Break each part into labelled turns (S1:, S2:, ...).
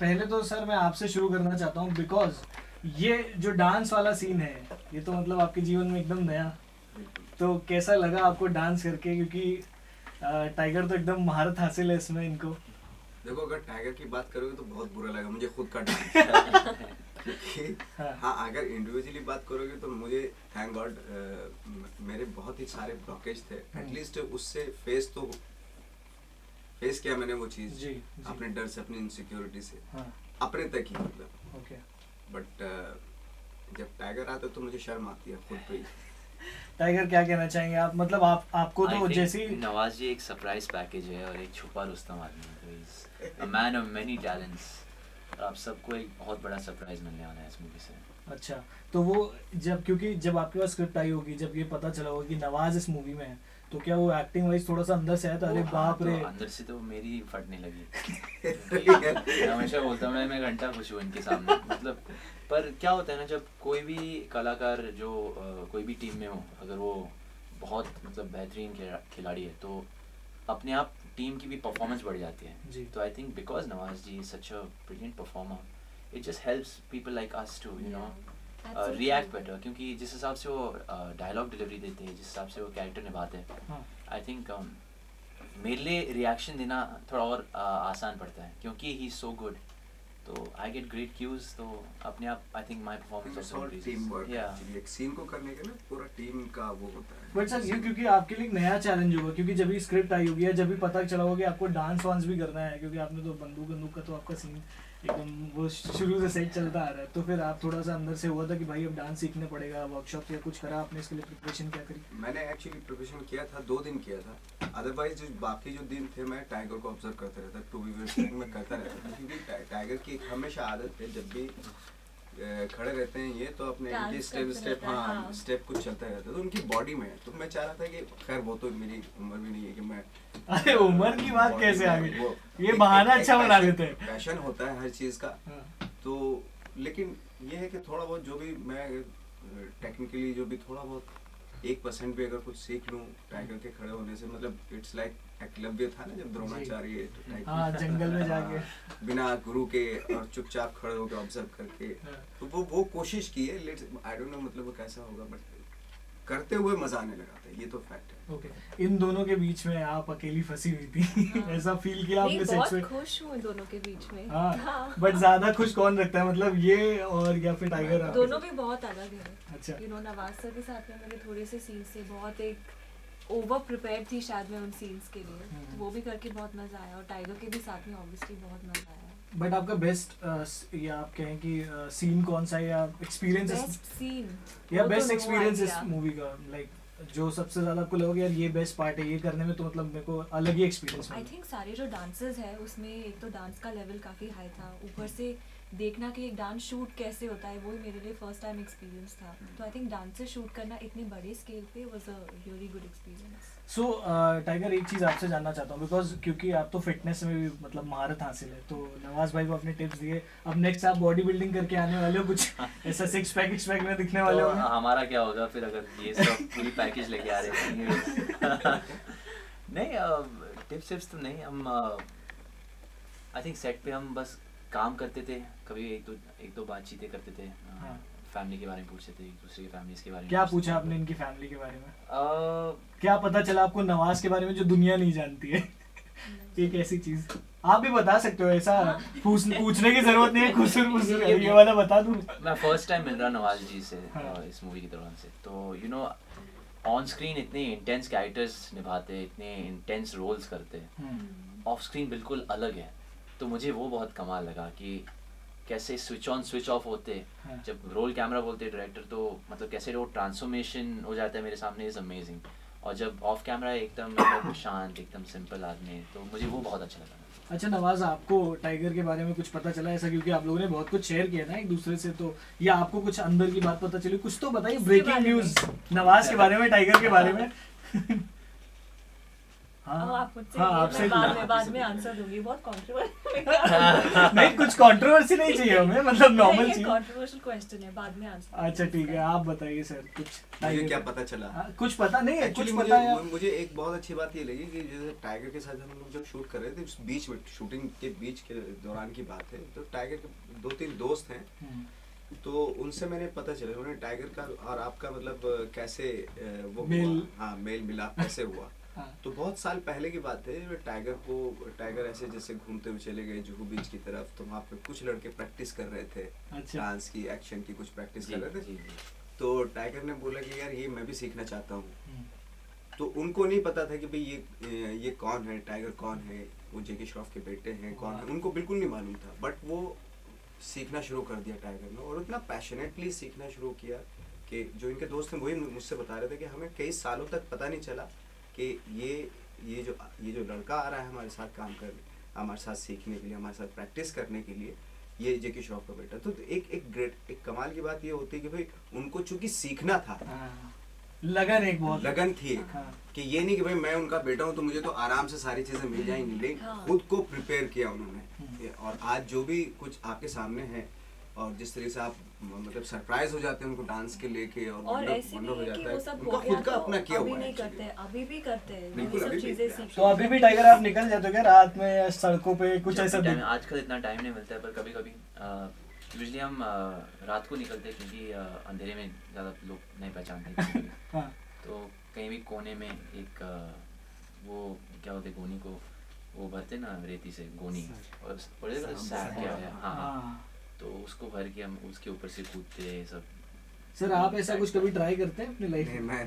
S1: पहले तो सर मैं आपसे शुरू करना चाहता हूँ बिकॉज़ ये जो डांस वाला सीन है ये तो मतलब आपके जीवन में एकदम नया। तो कैसा लगा आपको डांस करके? क्योंकि टाइगर तो एकदम महारत हासिल है इसमें इनको।
S2: देखो अगर टाइगर की बात करोगे तो बहुत बुरा लगा मुझे खुद का डांस
S1: हाँ।
S2: हाँ अगर इंडिविजुअली बात करोगे तो मुझे थैंक गॉड मेरे बहुत ही सारे ब्लॉकेज थे।
S1: हम्म।
S2: एटलीस्ट उससे फेस तो फेस किया मैंने वो चीज़
S1: जी, जी।
S2: अपने डर से अपनी इनसिक्योरिटी से।
S1: हाँ।
S2: अपने तक ही मतलब।
S1: ओके।
S2: बट जब टाइगर आता है तो मुझे शर्म आती है खुद पे ही।
S1: टाइगर क्या कहना चाहेंगे आप? मतलब आप आपको तो जैसी
S3: नवाज़ जी एक सरप्राइज़ पैकेज है और एक छुपा रुस्तम आदमी है तो a man of many talents और आप सबको एक बहुत बड़ा सरप्राइज़ मिलने वाला है इस मूवी से।
S1: अच्छा तो वो जब क्योंकि जब आपके पास स्क्रिप्ट आई होगी जब ये पता चला होगा कि नवाज़ इस मूवी में है तो क्या वो एक्टिंग वाइज थोड़ा सा अंदर से आया था? अरे
S3: हाँ,
S1: बाप
S3: तो
S1: रे।
S3: अंदर से तो मेरी फटने लगी। हमेशा बोलता हूँ मैं मैं घंटा खुश हूँ इनके सामने। मतलब पर क्या होता है ना जब कोई भी कलाकार जो कोई भी टीम में हो अगर वो बहुत मतलब बेहतरीन खिलाड़ी है तो अपने आप टीम की भी परफॉर्मेंस बढ़ जाती है।
S1: जी।
S3: तो I think because Nawaz ji such a brilliant performer it just helps people like us to you know react. Better क्योंकि जिस हिसाब से वो डायलॉग डिलीवरी देते हैं जिस हिसाब से वो कैरेक्टर निभाते हैं
S1: हाँ
S3: आई थिंक मेरे लिए रिएक्शन देना थोड़ा और uh, आसान पड़ता है क्योंकि ही सो गुड तो आई गेट ग्रेट क्यूज तो अपने आप I think my performance
S2: team work
S3: या
S2: एक सीन को करने के ना पूरा टीम का वो होता है।
S1: बट सर ये क्योंकि आपके लिए नया चैलेंज होगा क्योंकि जब भी स्क्रिप्ट आई होगी या जब भी पता चला होगा कि आपको डांस वांस भी करना है क्योंकि आपने तो बंदूक बंदूक का तो आपका सीन एकदम वो शुरू से सही चलता आ रहा है तो फिर आप थोड़ा सा अंदर से हुआ था कि भाई अब डांस सीखना पड़ेगा वर्कशॉप या कुछ करा आपने इसके लिए प्रिपरेशन क्या करी?
S2: मैंने एक्चुअली प्रिपरेशन किया था दो दिन किया था। अदरवाइज़ जो बाकी जो दिन थे मैं टाइगर को ऑब्ज़र्व करता रहता टू बी वेस्ट में करता रहता था क्योंकि टाइगर की हमेशा आदत है जब भी खड़े रहते हैं ये तो अपने स्टेप स्टेप
S4: हाँ
S2: हाँ। स्टेप कुछ चलता रहता है तो उनकी बॉडी में तो मैं चाह रहा था कि खैर वो तो मेरी उम्र भी नहीं है कि मैं
S1: अरे उम्र की बात कैसे आ गई? ये बहाना अच्छा बना देते हैं।
S2: पैशन होता है हर चीज़ का।
S1: हाँ,
S2: तो लेकिन ये है कि थोड़ा बहुत जो भी मैं टेक्निकली जो भी थोड़ा बहुत एक परसेंट भी अगर कुछ सीख लूँ टाइगर के खड़े होने से मतलब इट्स लाइक एकलव्य था ना जब द्रोणाचार्य तो
S1: हाँ, जंगल में जाके।
S2: हाँ, बिना गुरु के और चुपचाप खड़े होकर ऑब्ज़र्व करके
S1: हाँ।
S2: तो वो वो कोशिश की है लेट्स आई डोंट नो मतलब वो कैसा होगा बट करते हुए मज़ा आने लगा था ये तो फैक्ट है।
S1: Okay okay. इन दोनों के बीच में आप अकेली फंसी हुई थी।
S4: हाँ।
S1: ऐसा फील किया आपने सेक्स में?
S4: खुश हूँ दोनों के बीच में।
S1: हाँ बट ज़्यादा खुश कौन रखता है? मतलब ये और या फिर टाइगर
S4: दोनों भी बहुत अलग है।
S1: अच्छा।
S4: यू नो नवाज़ सर के साथ में मेरे थोड़े से सीन्स थे बहुत एक ओवर प्रिपेयर थी शायद मैं उन सीन्स के लिए।
S1: हम्म।
S4: तो वो भी करके बहुत मज़ा आया और टाइगर के भी साथ में ऑब्वियसली बहुत मज़ा आया।
S1: बट आपका बेस्ट या आप कहें कि सीन कौन सा है या एक्सपीरियंस
S4: बेस्ट सीन
S1: या बेस्ट एक्सपीरियंस इस मूवी का लाइक जो सबसे ज़्यादा आपको लगा यार ये बेस्ट पार्ट है ये करने में तो मतलब मेरे को अलग ही एक्सपीरियंस
S4: आई थिंक सारे जो डांसर्स है उसमें एक तो डांस का लेवल काफ़ी हाई था। ऊपर से देखना कि एक डांस शूट कैसे होता है वो ही मेरे लिए फ़र्स्ट टाइम एक्सपीरियंस था। तो आई थिंक डांसर शूट करना इतने बड़े स्केल पे was a really good experience
S1: so Tiger एक चीज़ आपसे जानना चाहता हूँ बिकॉज़ क्योंकि आप तो फिटनेस में भी मतलब महारत हासिल है तो नवाज़ भाई को अपने टिप्स दिए। अब नेक्स्ट आप बॉडी बिल्डिंग करके आने वाले हो कुछ ऐसा सिक्स पैक सिक्स पैक में दिखने वाले
S3: तो
S1: हो
S3: हमारा क्या होगा फिर अगर ये सब पूरी पैकेज लेके आ रहे हैं नहीं टिप्स टिप्स तो नहीं हम आई थिंक सेट पे हम बस काम करते थे कभी एक दो एक दो बातचीतें करते थे
S1: हाँ।
S3: फैमिली के बारे में पूछते थे एक दूसरे की फैमिलीज़ के बारे में
S1: क्या पूछा आपने इनकी फैमिली के बारे में? क्या पता चला आपको नवाज़ के बारे में जो दुनिया नहीं जानती है? एक ऐसी चीज़। आप भी बता सकते हो ऐसा पूछ पूछने की ज़रूरत नहीं है खुसुर
S3: ये-
S1: वाला बता दूँ।
S3: मैं फ़र्स्ट टाइम मिल रहा नवाज़ जी से
S1: हाँ।
S3: इस मूवी के दौरान से। तो यू नो ऑन स्क्रीन इतने इंटेंस कैरेक्टर्स निभाते इतने इंटेंस रोल्स करते।
S1: हम्म।
S3: ऑफ़ स्क्रीन बिल्कुल अलग है। तो मुझे वो बहुत कमाल लगा कि कैसे स्विच ऑन स्विच ऑफ़ होते।
S1: हाँ।
S3: जब रोल कैमरा बोलते डायरेक्टर तो मतलब कैसे वो ट्रांसफॉर्मेशन हो जाता है मेरे सामने इज़ अमेजिंग और जब ऑफ़ कैमरा एकदम मतलब शांत एकदम सिंपल आदमी है तो मुझे वो बहुत अच्छा लगा।
S1: अच्छा नवाज़ आपको टाइगर के बारे में कुछ पता चला ऐसा? क्योंकि आप लोगों ने बहुत कुछ शेयर किया ना एक दूसरे से तो या आपको कुछ अंदर की बात पता चली? कुछ तो बताइए ब्रेकिंग न्यूज़ नवाज़ के बारे में टाइगर के बारे में। नहीं कुछ कंट्रोवर्सी नहीं चाहिए हमें मतलब नॉर्मल
S4: कंट्रोवर्शियल क्वेश्चन है बाद में आंसर
S1: अच्छा ठीक है आप बताइए सर कुछ
S2: मुझे क्या पता चला?
S1: हाँ, कुछ पता नहीं है कुछ पता
S2: मुझे
S1: है
S2: मुझे एक बहुत अच्छी बात ये लगी कि जैसे टाइगर के साथ हम लोग जब शूट कर रहे थे उस बीच में शूटिंग के बीच के दौरान की बात है तो टाइगर के दो तीन दोस्त हैं।
S1: हम्म,
S2: तो उनसे मैंने पता चला उन्होंने टाइगर का और आपका मतलब कैसे वो
S1: मेल-
S2: हाँ मेल मिलाप कैसे हुआ?
S1: हाँ,
S2: तो बहुत साल पहले की बात है टाइगर को टाइगर ऐसे जैसे घूमते हुए चले गए जुहू बीच की तरफ़ तो वहाँ पे कुछ लड़के प्रैक्टिस कर रहे थे।
S1: अच्छा।
S2: डांस की एक्शन की कुछ प्रैक्टिस कर रहे थे।
S3: जी जी।
S2: तो टाइगर ने बोला कि यार ये मैं भी सीखना चाहता हूँ।
S1: हम्म,
S2: तो उनको नहीं पता था कि भाई ये ये कौन है टाइगर कौन है वो जेके श्रॉफ के बेटे हैं कौन है उनको बिल्कुल नहीं मालूम था। बट वो सीखना शुरू कर दिया टाइगर ने और इतना पैशनेटली सीखना शुरू किया कि जो इनके दोस्त हैं वही मुझसे बता रहे थे कि हमें कई सालों तक पता नहीं चला कि ये ये जो ये जो लड़का आ रहा है हमारे साथ काम करने हमारे साथ सीखने के लिए हमारे साथ प्रैक्टिस करने के लिए ये जेके श्रॉफ का बेटा। तो एक एक ग्रेट एक कमाल की बात ये होती है कि भाई उनको चूँकि सीखना था
S1: हाँ, लगन एक बहुत
S2: लगन थी एक
S1: हाँ,
S2: कि ये नहीं कि भाई मैं उनका बेटा हूँ तो मुझे तो आराम से सारी चीज़ें मिल जाएँगी। लेकिन
S4: हाँ।
S2: खुद को प्रिपेयर किया उन्होंने।
S1: हम्म।
S2: और आज जो भी कुछ आपके सामने है और जिस तरह से आप मतलब सरप्राइज़ हो जाते हैं उनको डांस के लेके और
S4: और ऐसे भी है कि
S2: जाता
S4: वो सब
S2: उनका
S4: गया
S2: खुद का
S4: तो
S2: अपना किया हुआ है।
S4: करते अभी भी करते हैं
S2: अभी
S4: सब
S2: भी
S4: चीज़ें
S2: करते हैं।
S4: सीख
S1: तो अभी भी टाइगर आप निकल जाते हो क्या रात में सड़कों पे कुछ ऐसा
S3: टाइम आजकल इतना टाइम नहीं मिलता है पर कभी कभी यूजली हम रात को निकलते हैं क्योंकि अंधेरे में ज़्यादा लोग नहीं पहचानते।
S1: हाँ।
S3: तो कहीं भी कोने में एक वो क्या होते गोनी को वो भरते ना रेती से गोनी। और बड़े सैप क्या हाँ। हाँ। तो उसको भर के हम उसके ऊपर से कूदते हैं, सब।
S1: सर आप ऐसा कुछ कभी ट्राई करते हैं अपनी लाइफ में?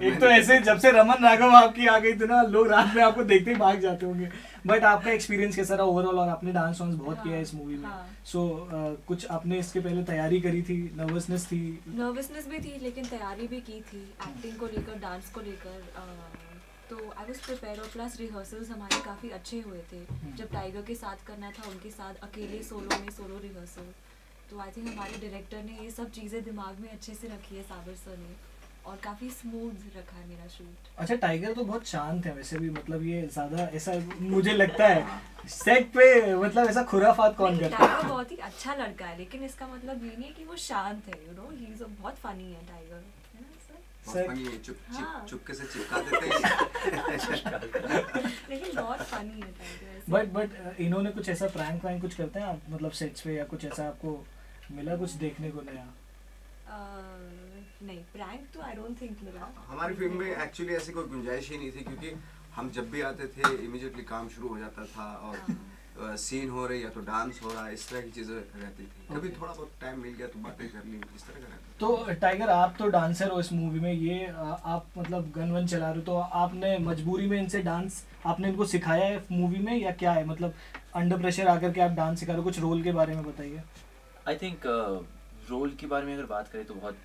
S1: एक तो ऐसे जब से रमन राघव आपकी आ गई थी ना लोग रात में आपको देखते ही भाग जाते होंगे। बट आपका एक्सपीरियंस कैसा रहा ओवरऑल और आपने डांस वांस बहुत किया है इस मूवी में?
S4: हाँ।
S1: सो कुछ आपने इसके पहले तैयारी करी थी? नर्वसनेस थी?
S4: नर्वसनेस भी थी लेकिन तैयारी भी की थी एक्टिंग को लेकर डांस को लेकर तो आई वॉज़ प्रिपेयर और प्लस रिहर्सल्स हमारे काफ़ी अच्छे हुए थे। जब टाइगर के साथ करना था उनके साथ अकेले सोलो में सोलो रिहर्सल तो आई थिंक हमारे डायरेक्टर ने ये सब चीज़ें दिमाग में अच्छे से रखी है साबर सर ने। और काफ़ी स्मूथ रखा है मेरा शूट
S1: अच्छा टाइगर तो बहुत शांत है वैसे भी मतलब ये ज़्यादा ऐसा मुझे लगता है सेट पे मतलब ऐसा खुराफात कौन करता
S4: टाइगर बहुत ही अच्छा लड़का है लेकिन इसका मतलब ये नहीं है कि वो शांत है यू नो ही इज़ बहुत फनी है टाइगर है
S2: है, चुप
S4: हाँ।
S2: हैं.
S4: है।
S1: बट बट इन्होंने कुछ ऐसा प्रैंक वैंक कुछ करते हैं आप? मतलब सेट्स पे या कुछ ऐसा आपको मिला कुछ देखने को नया?
S4: नहीं प्रैंक तो आई डोंट थिंक मिला.
S2: हमारी फ़िल्म में एक्चुअली ऐसी कोई गुंजाइश ही नहीं थी क्योंकि हम जब भी आते थे इमीडिएटली काम शुरू हो जाता था और सीन हो रही या तो डांस हो रहा है इस तरह की चीज़ें रहती थी। कभी थोड़ा बहुत टाइम मिल गया तो बातें कर ली इस तरह का रहता
S1: तो टाइगर आप तो डांसर हो इस मूवी में ये आप मतलब गन वन चला रहे हो तो आपने मजबूरी में इनसे डांस आपने इनको सिखाया है मूवी में या क्या है? मतलब अंडर प्रेशर आकर के आप डांस सिखा रहे हो कुछ रोल के बारे में बताइए।
S3: आई थिंक रोल के बारे में अगर बात करें तो बहुत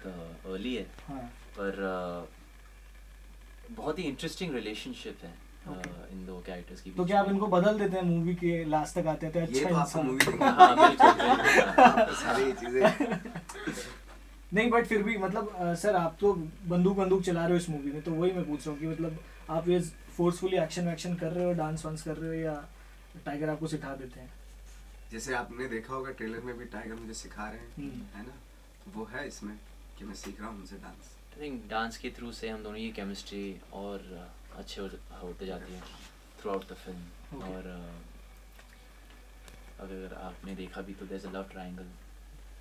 S3: अर्ली है।
S1: हाँ।
S3: पर uh, बहुत ही इंटरेस्टिंग रिलेशनशिप है। uh. इन दो कैरेक्टर्स की
S1: तो क्या आप इनको बदल देते हैं मूवी के लास्ट तक आते थे
S2: ये
S1: अच्छा
S2: तो आपको
S1: इंसान।
S2: मूवी
S3: हाँ हाँ।
S2: तो सारी चीज़ें।
S1: नहीं बट फिर भी मतलब सर आप तो बंदूक बंदूक चला रहे हो इस मूवी में तो वही मैं पूछ रहा हूँ कि मतलब आप ये फोर्सफुली एक्शन वैक्शन कर रहे हो डांस वांस कर रहे हो या टाइगर आपको सिखा देते हैं?
S2: जैसे आपने देखा होगा ट्रेलर में भी टाइगर मुझे सिखा रहे हैं
S1: हम्म।
S2: है ना? वो है इसमें कि मैं सीख रहा हूँ उनसे डांस
S3: आई थिंक डांस के थ्रू से हम दोनों की केमिस्ट्री और uh, अच्छे हो- होते जाती है थ्रू आउट द फ़िल्म और अगर आपने देखा भी तो देर अ लव ट्रायंगल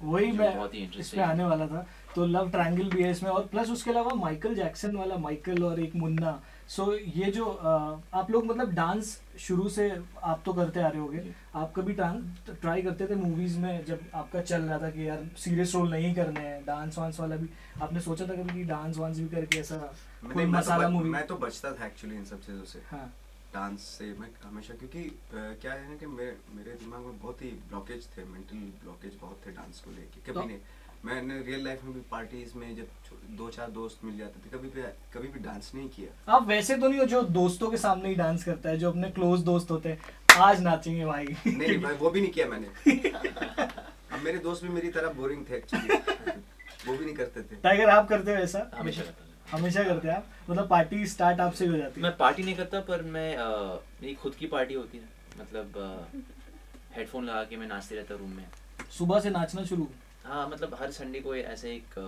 S1: वही मैं इसमें आने वाला था। तो लव ट्रायंगल भी है इसमें और प्लस उसके अलावा माइकल जैक्सन वाला माइकल और एक मुन्ना। सो so, ये जो अ, आप लोग मतलब डांस शुरू से आप तो करते आ रहे होगे। आप कभी ट्राई करते थे मूवीज़ में जब आपका चल रहा था कि यार सीरियस रोल नहीं करने हैं डांस वांस वाला भी? आपने सोचा था कभी कि डांस वांस भी करके ऐसा कोई
S2: तो
S1: मसाला मूवी
S2: मैं तो बचता था एक्चुअली इन सब चीज़ों से।
S1: हाँ।
S2: डांस से मैं हमेशा क्योंकि क्या है ना कि मेरे मेरे दिमाग में बहुत ही ब्लॉकेज थे मेंटल ब्लॉकेज बहुत थे डांस को लेके। कभी
S1: तो-
S2: नहीं मैंने रियल लाइफ में भी पार्टीज़ में जब दो चार दोस्त मिल जाते थे कभी भी कभी भी डांस नहीं किया।
S1: आप वैसे तो नहीं हो जो दोस्तों के सामने ही डांस करता है जो अपने क्लोज दोस्त होते हैं? आज नाचेंगे भाई।
S2: नहीं भाई वो भी नहीं किया मैंने। अब मेरे दोस्त भी मेरी तरह बोरिंग थे एक्चुअली वो भी नहीं करते थे।
S1: टाइगर आप करते हो ऐसा?
S3: हमेशा करता
S1: हमेशा करते हैं आप। मतलब पार्टी स्टार्ट आपसे ही हो जाती है।
S3: मैं पार्टी नहीं करता पर मैं मेरी खुद की पार्टी होती है। मतलब हेडफोन लगा के मैं नाचते रहता रूम में।
S1: सुबह से नाचना शुरू?
S3: हाँ मतलब हर संडे को ऐसे एक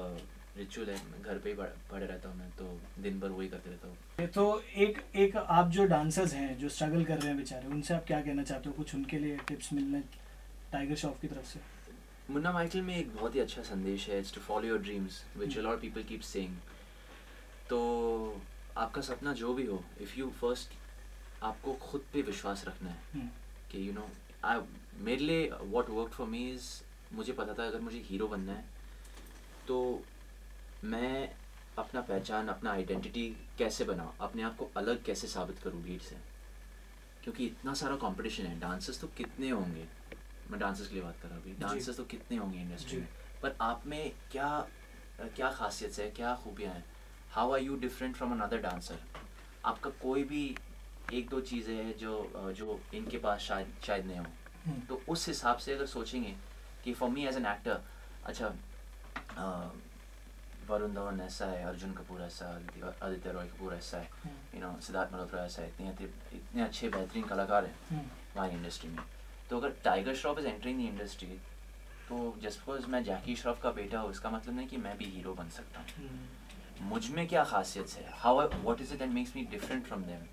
S3: रिचुअल है। घर पे ही पड़े रहता हूँ मैं तो दिन भर वही करते रहता हूँ।
S1: तो एक एक आप जो डांसर्स हैं जो स्ट्रगल कर रहे हैं बेचारे उनसे आप क्या कहना चाहते हो? कुछ उनके लिए टिप्स मिलने टाइगर श्रॉफ की तरफ़ से?
S3: मुन्ना माइकल में एक बहुत ही अच्छा संदेश है it's to follow your dreams which a lot people keep saying तो आपका सपना जो भी हो इफ़ यू फ़र्स्ट आपको खुद पे विश्वास रखना है
S1: हम्म,
S3: कि यू नो आई मेरे लिए what work for me is मुझे पता था अगर मुझे हीरो बनना है तो मैं अपना पहचान अपना आइडेंटिटी कैसे बनाऊँ अपने आप को अलग कैसे साबित करूँ भीड़ से? क्योंकि इतना सारा कंपटीशन है डांसर्स तो कितने होंगे? मैं डांसर्स के लिए बात कर रहा हूँ अभी। डांसर्स तो कितने होंगे इंडस्ट्री में? पर आप में क्या क्या खासियत है क्या खूबियाँ हैं? How are you different from another dancer आपका कोई भी एक दो चीज़ें हैं जो जो इनके पास शायद शायद नहीं हो।
S1: हम्म,
S3: तो उस हिसाब से अगर सोचेंगे कि for me as an actor अच्छा वरुण धवन ऐसा है अर्जुन कपूर ऐसा है आदित्य रॉय कपूर ऐसा है
S1: हम्म,
S3: यू नो सिद्धार्थ मल्होत्रा ऐसा है इतने इतने अच्छे बेहतरीन कलाकार हैं
S1: हम्म,
S3: हमारी इंडस्ट्री में। तो अगर Tiger Shroff is entering the industry तो जस्ट बिकॉज़ मैं जैकी श्रॉफ का बेटा हूँ इसका मतलब नहीं कि मैं भी हीरो बन सकता हूँ।
S1: हम्म,
S3: मुझमें क्या खासियत है? How what is it that makes me different from them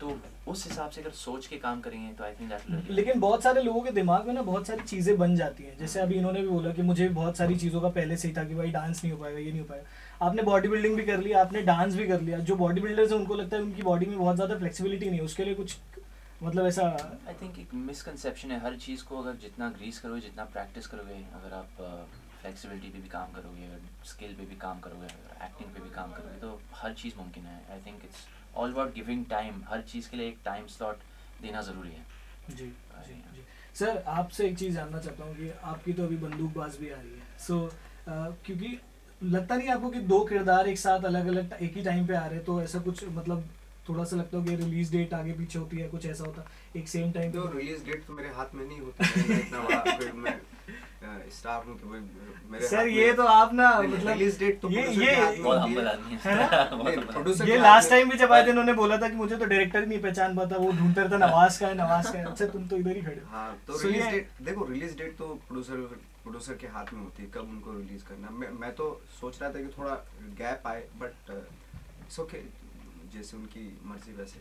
S3: तो उस हिसाब से अगर सोच के काम करेंगे तो आई थिंक दैट
S1: लेकिन बहुत सारे लोगों के दिमाग में ना बहुत सारी चीज़ें बन जाती हैं। जैसे अभी इन्होंने भी बोला कि मुझे बहुत सारी चीज़ों का पहले से ही था कि भाई डांस नहीं हो पाएगा ये नहीं हो पाएगा। आपने बॉडी बिल्डिंग भी कर लिया आपने डांस भी कर लिया। जो बॉडी बिल्डर्स हैं उनको लगता है उनकी बॉडी में बहुत ज़्यादा फ्लेक्सिबिलिटी नहीं है। उसके लिए कुछ मतलब ऐसा
S3: आई थिंक एक मिसकनसेप्शन है हर चीज़ को अगर जितना ग्रीस करोगे जितना प्रैक्टिस करोगे अगर आप फ्लेक्सिबिलिटी पे भी काम करोगे अगर स्किल पे भी काम करोगे अगर एक्टिंग पे भी काम करोगे तो हर चीज़ मुमकिन है। I think it's all about giving time हर चीज़ के लिए एक टाइम स्लॉट देना ज़रूरी है।
S1: जी जी जी। सर आपसे एक चीज़ जानना चाहता हूँ कि आपकी तो अभी बंदूकबाज भी आ रही है। सो क्योंकि लगता नहीं आपको कि दो किरदार एक साथ अलग अलग एक ही टाइम पे आ रहे हैं तो ऐसा कुछ मतलब थोड़ा सा लगता हो कि रिलीज़ डेट आगे पीछे होती है कुछ ऐसा होता एक सेम टाइम
S2: तो रिलीज़ डेट तो मेरे हाथ में नहीं होती मैं इतना बड़ा हूँ कि भाई मेरे
S1: सर ये तो आप ना मतलब
S2: date तो
S1: ये ये
S2: के हाथ में
S3: बहुत
S2: होती
S3: हम्बल
S2: है।
S3: आदमी
S1: है।
S3: आदमी।
S1: ये लास्ट टाइम भी जब आए थे इन्होंने बोला था कि मुझे तो डायरेक्टर नहीं पहचान पाता वो ढूंढते रहता नवाज़ का है नवाज़ का है। अच्छा तुम तो इधर ही खड़े हो।
S2: हाँ तो रिलीज़ डेट देखो रिलीज़ डेट तो प्रोड्यूसर प्रोड्यूसर के हाथ में होती है कब उनको रिलीज़ करना मैं मैं तो सोच रहा था कि थोड़ा गैप आए बट इट्स ओके जैसे उनकी मर्ज़ी वैसे.